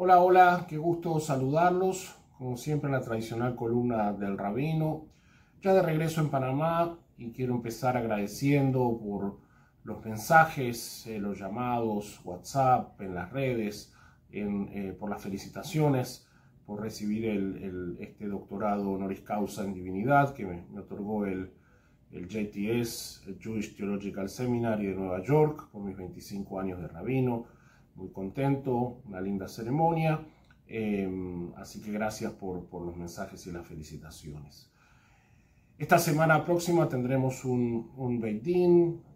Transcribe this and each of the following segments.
Hola, hola, qué gusto saludarlos, como siempre en la tradicional columna del rabino. Ya de regreso en Panamá y quiero empezar agradeciendo por los mensajes, eh, los llamados, WhatsApp, en las redes, eh, por las felicitaciones, por recibir este doctorado honoris causa en divinidad que me, otorgó el, JTS, Jewish Theological Seminary de Nueva York, por mis 25 años de rabino. Muy contento, una linda ceremonia. Em, así que gracias por, por, los mensajes y las felicitaciones. Esta semana próxima tendremos un, un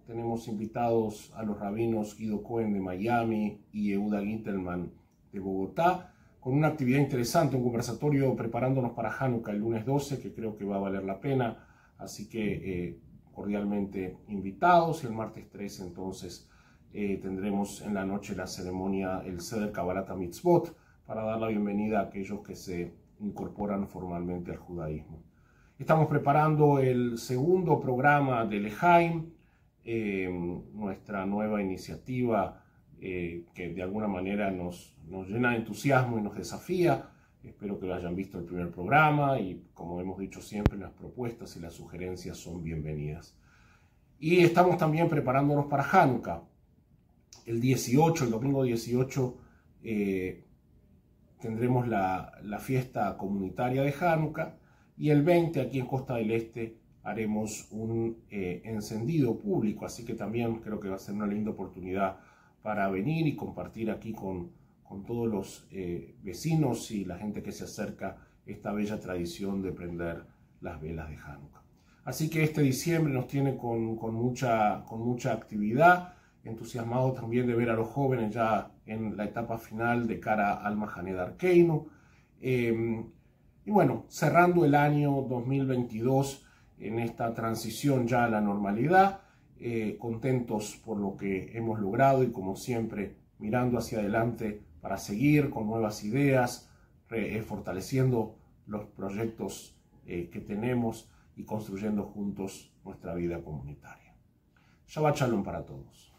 tenemos invitados a los rabinos Guido Cohen de Miami y Euda Gintelman de Bogotá, con una actividad interesante, un conversatorio preparándonos para Hanukkah el lunes 12, que creo que va a valer la pena. Así que eh, cordialmente invitados y el martes 3 entonces eh, tendremos en la noche la ceremonia, el Seder Kabbalat Mitzvot, para dar la bienvenida a aquellos que se incorporan formalmente al judaísmo. Estamos preparando el segundo programa de Lehaim, eh, nuestra nueva iniciativa que de alguna manera nos, nos llena de entusiasmo y nos desafía. Espero que lo hayan visto el primer programa y como hemos dicho siempre, las propuestas y las sugerencias son bienvenidas. Y estamos también preparándonos para Hanukkah. El 18, el domingo 18, eh, tendremos la, fiesta comunitaria de Hanukkah y el 20 aquí en Costa del Este haremos un eh, encendido público, así que también creo que va a ser una linda oportunidad para venir y compartir aquí con, con todos los eh, vecinos y la gente que se acerca esta bella tradición de prender las velas de Hanukkah. Así que este diciembre nos tiene con, mucha, con mucha actividad, entusiasmado también de ver a los jóvenes ya en la etapa final de cara al Mahaned Arkeino. Em, y bueno, cerrando el año 2022 en esta transición ya a la normalidad, eh, contentos por lo que hemos logrado y como siempre mirando hacia adelante para seguir con nuevas ideas, eh, fortaleciendo los proyectos eh, que tenemos y construyendo juntos nuestra vida comunitaria. Shabbat Shalom para todos.